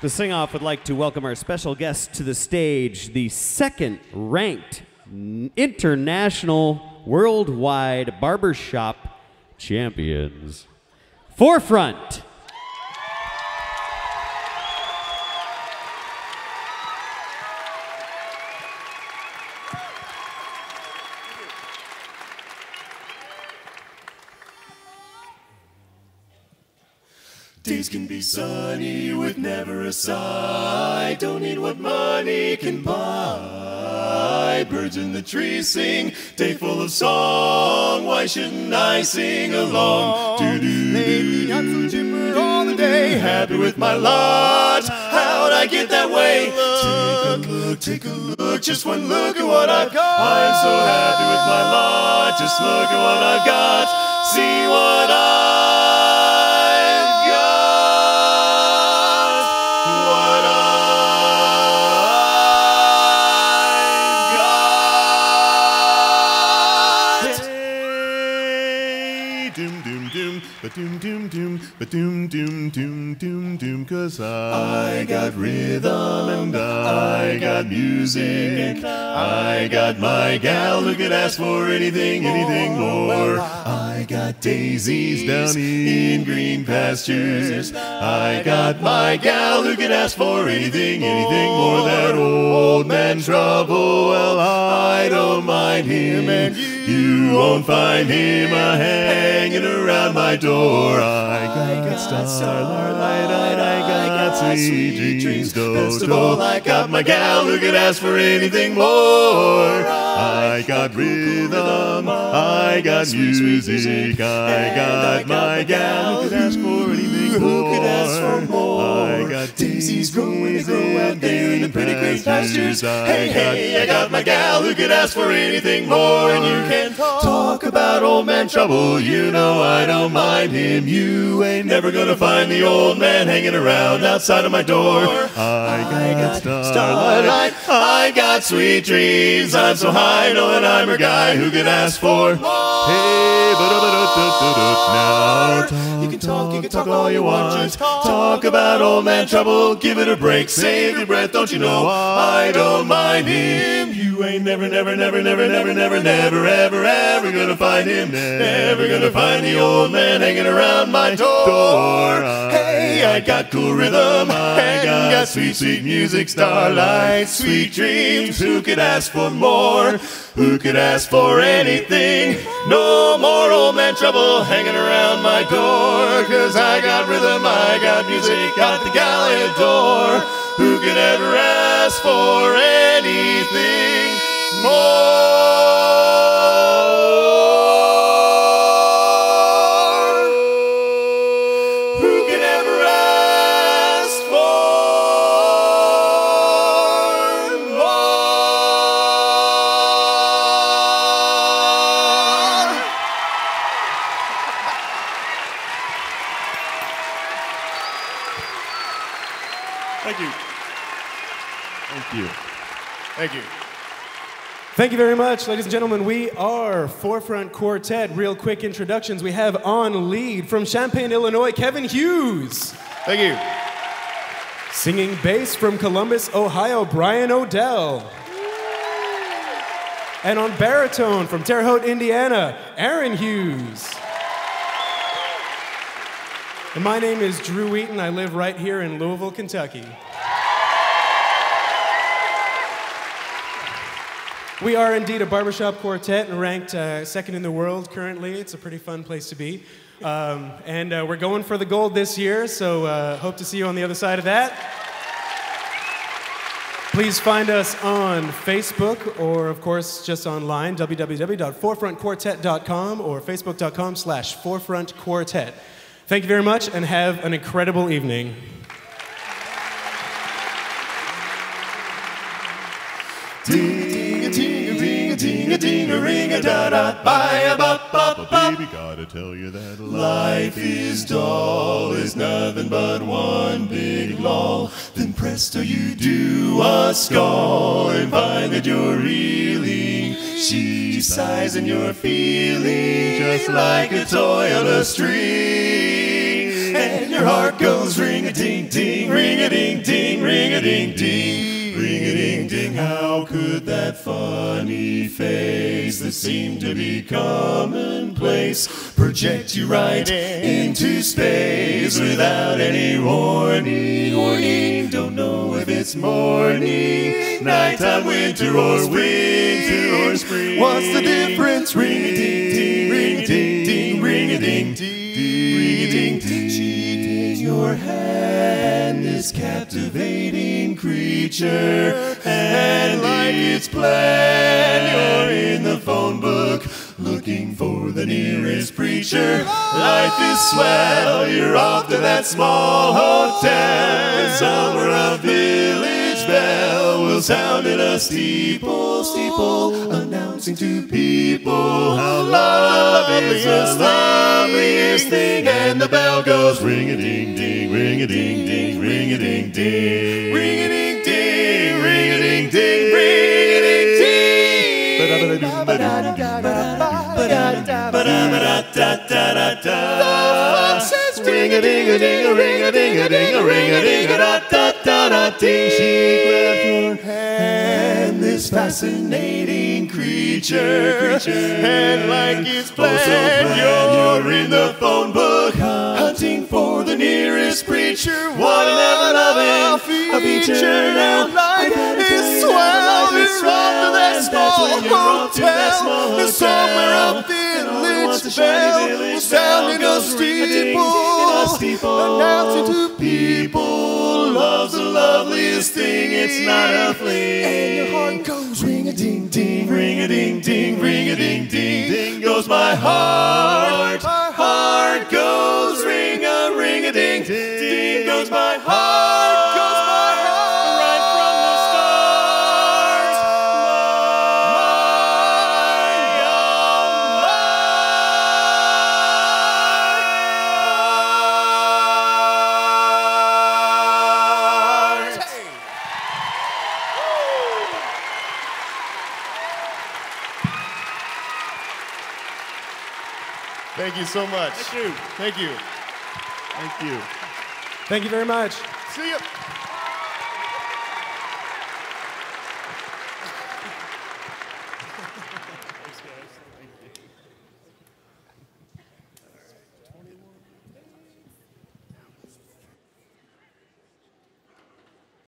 To sing off, would like to welcome our special guest to the stage, the second ranked international worldwide barbershop champions. Forefront. Days can be sunny with never a sigh. Don't need what money can buy. Birds in the trees sing, day full of song. Why shouldn't I sing along? Do do Lately I'm so chipper all the day, happy with my lot. How'd I get that way? Take a look, take a look, just one look at what I've got. I'm so happy with my lot. Just look at what I've got. See what I've doom, doom doom doom doom cause I got rhythm and I got music. I got my gal who could ask for anything, anything more. I got daisies down in green pastures. I got my gal who could ask for anything, anything more. That old man trouble, well, I don't mind him, and you won't find him a hanging around my door. I got starlight, I got sweet dreams. Best of all, I got my gal who could ask for anything more. I got rhythm, I got music, I got my gal who could ask for. Who could ask for more? I got daisies growing and grow out there in the pretty green pastures. Hey, hey, I got my gal who could ask for anything more. And you can talk about old man trouble. You know I don't mind him. You ain't never gonna find the old man hanging around outside of my door. I got starlight, I got sweet dreams. I'm so high knowing I'm her guy who could ask for. more. Hey, now. You can talk, you can talk all you want. Just talk about old man trouble. Give it a break. Save your breath, don't you know? I don't mind him. You ain't never, never, never, never, never, never, never, ever, ever gonna find him. Never gonna find the old man hanging around my door. Hey, I got cool rhythm. I got sweet, sweet music, starlight, sweet dreams. Who could ask for more? Who could ask for anything? No more old man trouble hanging around my door. Cause I got rhythm, I got music, got the gallery door. Who could ever ask for anything more? Thank you. Thank you. Thank you. Thank you very much, ladies and gentlemen. We are Forefront Quartet. Real quick introductions. We have on lead from Champaign, Illinois, Kevin Hughes. Thank you. Singing bass from Columbus, Ohio, Brian O'Dell. And on baritone from Terre Haute, Indiana, Aaron Hughes. And my name is Drew Wheaton. I live right here in Louisville, Kentucky. We are indeed a barbershop quartet and ranked uh, second in the world currently. It's a pretty fun place to be. Um, and uh, we're going for the gold this year, so uh, hope to see you on the other side of that. Please find us on Facebook or, of course, just online, www.forefrontquartet.com or facebook.com slash forefrontquartet. Thank you very much and have an incredible evening. Ding a ding a ding a ding a ding a ring a da da bye a ba ba ba. Baby, gotta tell you that life is dull, is nothing but one big lull. Then presto, you do a skull and find that you're reeling. She sighs and you're feeling just like a toy on a string. And your heart goes ring a ding ding, ring a ding ding, ring a ding ding, ring a ding ding. How could that funny face that seemed to be commonplace project you right into space without any warning? Warning, don't know if it's morning, nighttime, winter, or winter or spring. What's the difference? Ring a ding ding, your hand, this captivating creature, and like its plan, you're in the phone book. Looking for the nearest preacher. Life is swell, you're off to that small hotel. Somewhere a village bell will sound in a steeple, steeple, announcing to people how love is the loveliest thing. And the bell goes ring a ding ding, ring a ding ding, ring a ding ding, ring a ding ding, ring a ding ding, ring a ding ding. Ring a ding a ding a ring a ding a ding a ring a ding a da da da da ding. She grabbed your hand, this fascinating creature, and like it's oh, planned, you're in the phone book, hunting for the nearest preacher. What an loving a feature now. Life is swell, you're off to that small hotel. There's somewhere a village bell will sound in a steeple, announcing to people, love's the loveliest thing. It's not a fling. And your heart goes ring my heart, heart goes ring a ring a ding. Ding goes my heart, Thank you so much. Thank you. Thank you. Thank you. Thank you very much. See you.